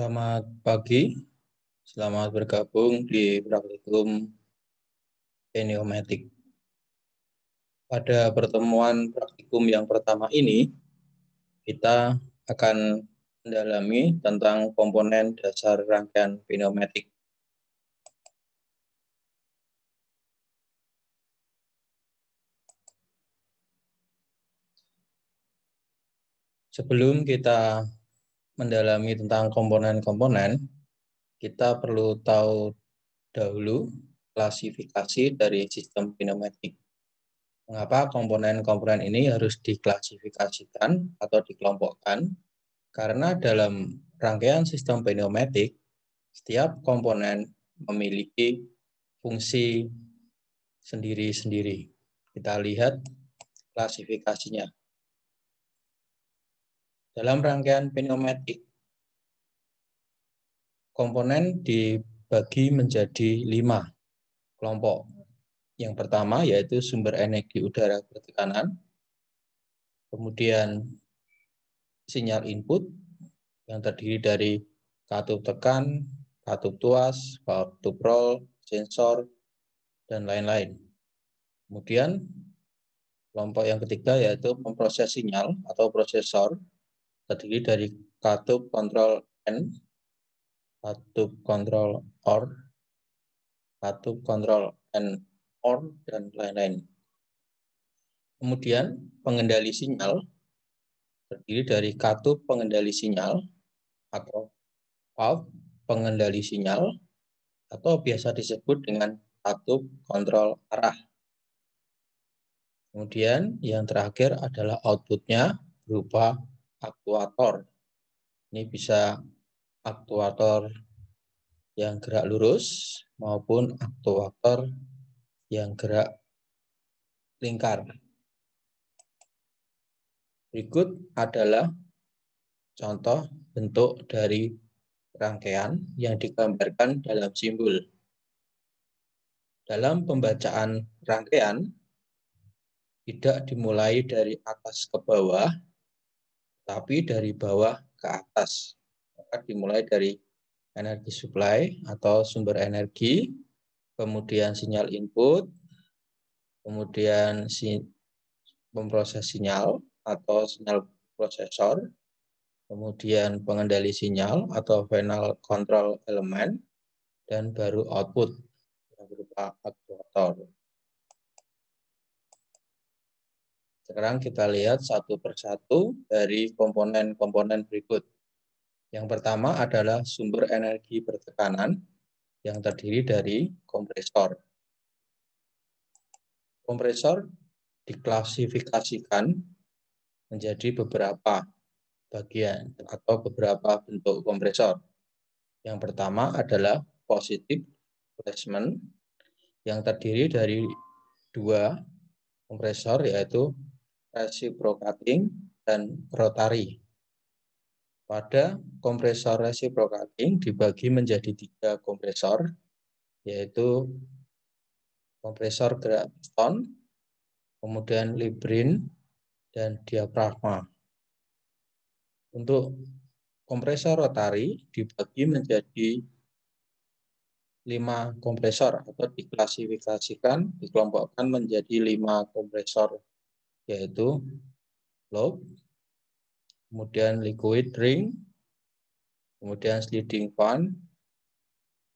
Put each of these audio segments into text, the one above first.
Selamat pagi, selamat bergabung di praktikum pneumatik. Pada pertemuan praktikum yang pertama ini, kita akan mendalami tentang komponen dasar rangkaian pneumatik. Sebelum kita mendalami tentang komponen-komponen, kita perlu tahu dahulu klasifikasi dari sistem pneumatik. Mengapa komponen-komponen ini harus diklasifikasikan atau dikelompokkan? Karena dalam rangkaian sistem pneumatik, setiap komponen memiliki fungsi sendiri-sendiri. Kita lihat klasifikasinya. Dalam rangkaian pneumatik, komponen dibagi menjadi lima kelompok. Yang pertama yaitu sumber energi udara bertekanan, kemudian sinyal input yang terdiri dari katup tekan, katup tuas, katup roll, sensor, dan lain-lain. Kemudian kelompok yang ketiga yaitu pemproses sinyal atau prosesor terdiri dari katup kontrol N, katup kontrol OR, katup kontrol N OR, dan lain-lain. Kemudian pengendali sinyal terdiri dari katup pengendali sinyal atau valve pengendali sinyal atau biasa disebut dengan katup kontrol arah. Kemudian yang terakhir adalah outputnya berupa aktuator. Ini bisa aktuator yang gerak lurus maupun aktuator yang gerak lingkar. Berikut adalah contoh bentuk dari rangkaian yang digambarkan dalam simbol. Dalam pembacaan rangkaian, tidak dimulai dari atas ke bawah, tapi dari bawah ke atas. Maka dimulai dari energi supply atau sumber energi, kemudian sinyal input, kemudian si memproses sinyal atau sinyal prosesor, kemudian pengendali sinyal atau final control element, dan baru output yang berupa aktuator. Sekarang kita lihat satu persatu dari komponen-komponen berikut. Yang pertama adalah sumber energi bertekanan yang terdiri dari kompresor. Kompresor diklasifikasikan menjadi beberapa bagian atau beberapa bentuk kompresor. Yang pertama adalah positive placement yang terdiri dari dua kompresor yaitu reciprocating dan rotary. Pada kompresor reciprocating dibagi menjadi tiga kompresor, yaitu kompresor gerak piston, kemudian librin, dan diafragma. Untuk kompresor rotary dibagi menjadi lima kompresor atau diklasifikasikan, dikelompokkan menjadi lima kompresor yaitu lobe, kemudian liquid ring, kemudian sliding fan,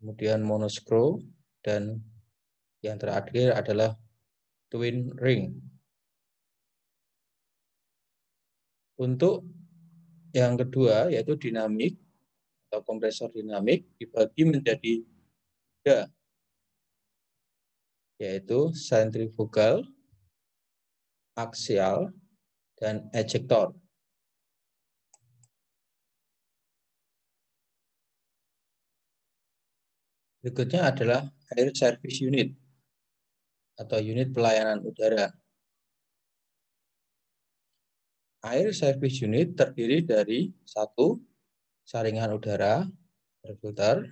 kemudian monoscrew, dan yang terakhir adalah twin ring. Untuk yang kedua yaitu dinamik atau kompresor dinamik dibagi menjadi tiga yaitu centrifugal, aksial, dan ejector. Berikutnya adalah Air Service Unit atau unit pelayanan udara. Air Service Unit terdiri dari satu saringan udara berfilter,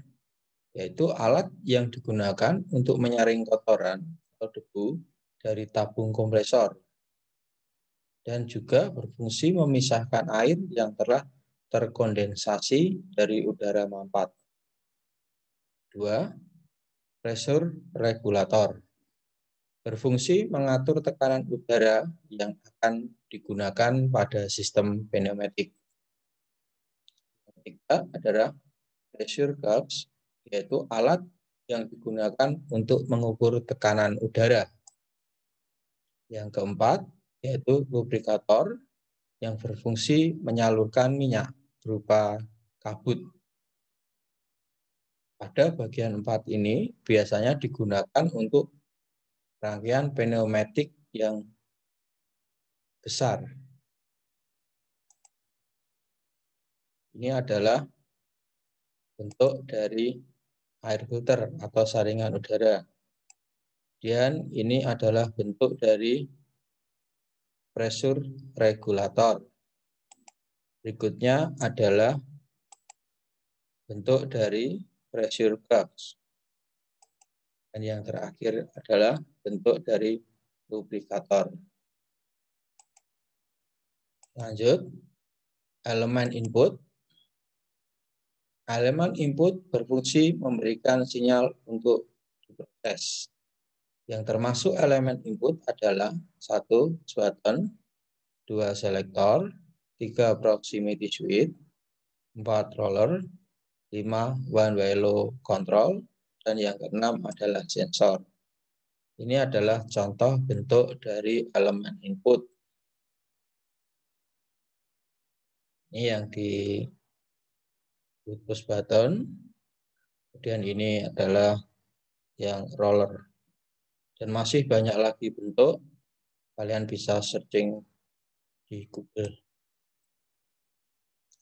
yaitu alat yang digunakan untuk menyaring kotoran atau debu dari tabung kompresor dan juga berfungsi memisahkan air yang telah terkondensasi dari udara mampat. Dua, pressure regulator. Berfungsi mengatur tekanan udara yang akan digunakan pada sistem pneumatik. Ketiga adalah pressure gauge, yaitu alat yang digunakan untuk mengukur tekanan udara. Yang keempat, yaitu lubrikator yang berfungsi menyalurkan minyak berupa kabut. Pada bagian empat ini biasanya digunakan untuk rangkaian pneumatik yang besar. Ini adalah bentuk dari air filter atau saringan udara. Dan ini adalah bentuk dari pressure regulator. Berikutnya adalah bentuk dari pressure gauge. Dan yang terakhir adalah bentuk dari lubrikator. Lanjut, elemen input. Elemen input berfungsi memberikan sinyal untuk diproses. Yang termasuk elemen input adalah satu button, dua selektor, tiga proximity switch, empat roller, lima one way low control, dan yang keenam adalah sensor. Ini adalah contoh bentuk dari elemen input. Ini yang di push button, kemudian ini adalah yang roller dan masih banyak lagi bentuk kalian bisa searching di Google.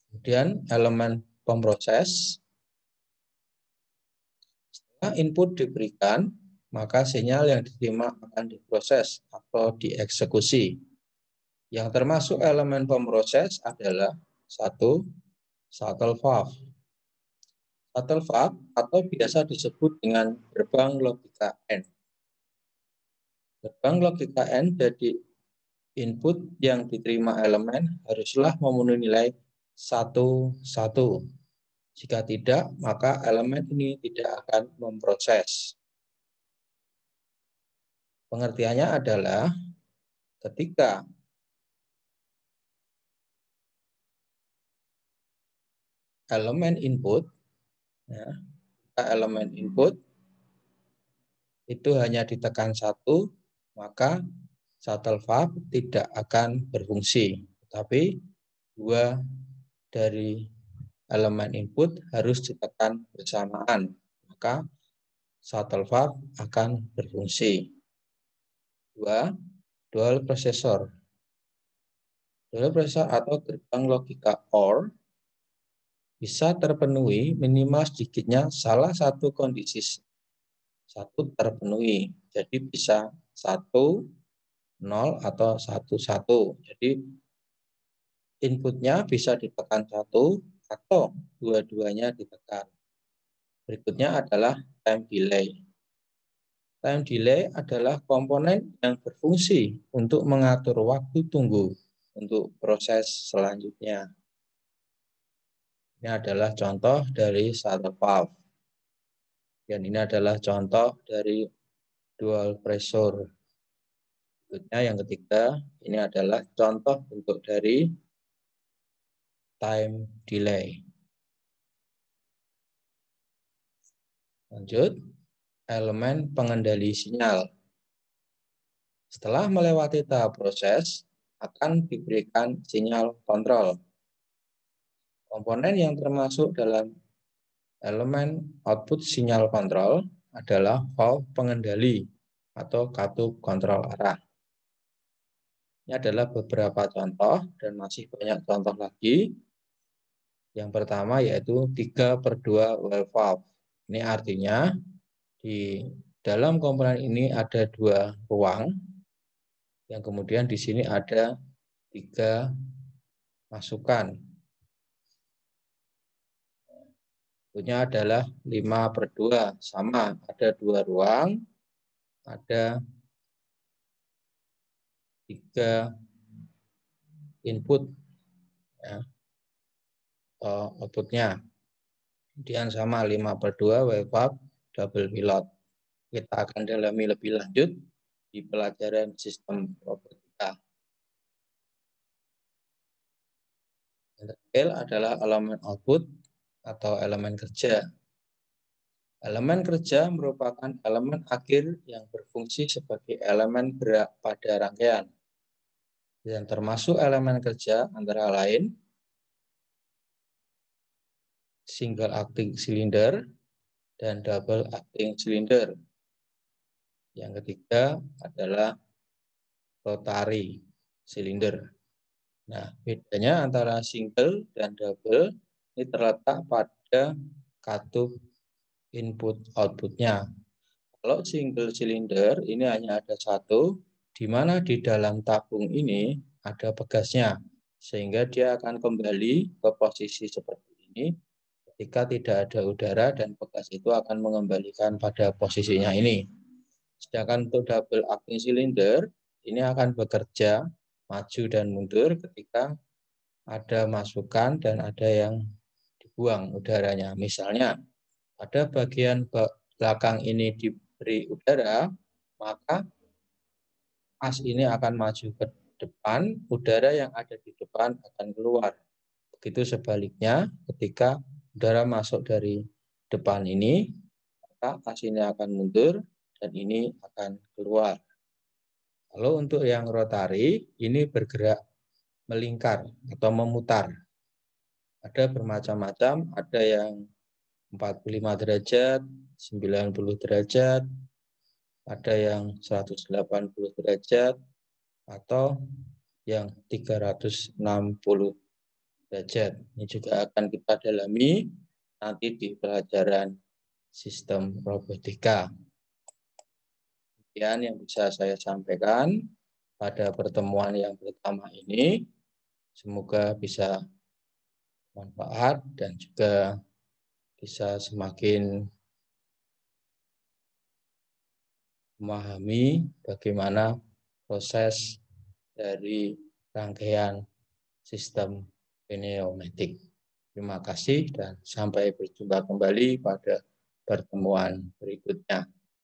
Kemudian elemen pemproses. Setelah input diberikan, maka sinyal yang diterima akan diproses atau dieksekusi. Yang termasuk elemen pemproses adalah satu shuttle valve. Shuttle valve atau biasa disebut dengan gerbang logika N. Gerbang logika N jadi input yang diterima elemen haruslah memenuhi nilai satu satu. Jika tidak, maka elemen ini tidak akan memproses. Pengertiannya adalah ketika elemen input, ya, elemen input itu hanya ditekan satu, maka shuttle valve tidak akan berfungsi. Tapi dua dari elemen input harus ditekan bersamaan. Maka shuttle valve akan berfungsi. Dua, dual processor. Dual processor atau gerbang logika OR bisa terpenuhi minimal sedikitnya salah satu kondisi satu terpenuhi. Jadi bisa satu, nol atau satu satu. Jadi inputnya bisa ditekan satu atau dua-duanya ditekan. Berikutnya adalah time delay. Time delay adalah komponen yang berfungsi untuk mengatur waktu tunggu untuk proses selanjutnya. Ini adalah contoh dari satu valve. Dan ini adalah contoh dari dual pressure. Berikutnya yang ketiga, ini adalah contoh bentuk dari time delay. Lanjut, elemen pengendali sinyal. Setelah melewati tahap proses, akan diberikan sinyal kontrol. Komponen yang termasuk dalam elemen output sinyal kontrol adalah valve pengendali atau katup kontrol arah. Ini adalah beberapa contoh dan masih banyak contoh lagi. Yang pertama yaitu 3 per 2 well valve. Ini artinya di dalam komponen ini ada dua ruang, yang kemudian di sini ada tiga masukan Bentuknya adalah 5 per 2. Sama, ada dua ruang, ada tiga input. Ya. outputnya. Kemudian sama 5 per 2 wave double pilot. Kita akan dalami lebih lanjut di pelajaran sistem robotika. Yang terakhir adalah elemen output atau elemen kerja. Elemen kerja merupakan elemen akhir yang berfungsi sebagai elemen gerak pada rangkaian. Dan termasuk elemen kerja antara lain single acting cylinder dan double acting cylinder. Yang ketiga adalah rotary cylinder. Nah, bedanya antara single dan double ini terletak pada katup input outputnya. Kalau single cylinder ini hanya ada satu, di mana di dalam tabung ini ada pegasnya, sehingga dia akan kembali ke posisi seperti ini ketika tidak ada udara dan bekas itu akan mengembalikan pada posisinya ini. Sedangkan untuk double acting cylinder ini akan bekerja maju dan mundur ketika ada masukan dan ada yang dibuang udaranya. Misalnya pada bagian belakang ini diberi udara, maka as ini akan maju ke depan, udara yang ada di depan akan keluar. Begitu sebaliknya ketika udara masuk dari depan ini, maka as ini akan mundur dan ini akan keluar. Lalu untuk yang rotari, ini bergerak melingkar atau memutar. Ada bermacam-macam, ada yang 45 derajat, 90 derajat, ada yang 180 derajat, atau yang 360 derajat. Ini juga akan kita dalami nanti di pelajaran sistem robotika. Demikian yang bisa saya sampaikan pada pertemuan yang pertama ini. Semoga bisa manfaat dan juga bisa semakin memahami bagaimana proses dari rangkaian sistem pneumatik. Terima kasih dan sampai berjumpa kembali pada pertemuan berikutnya.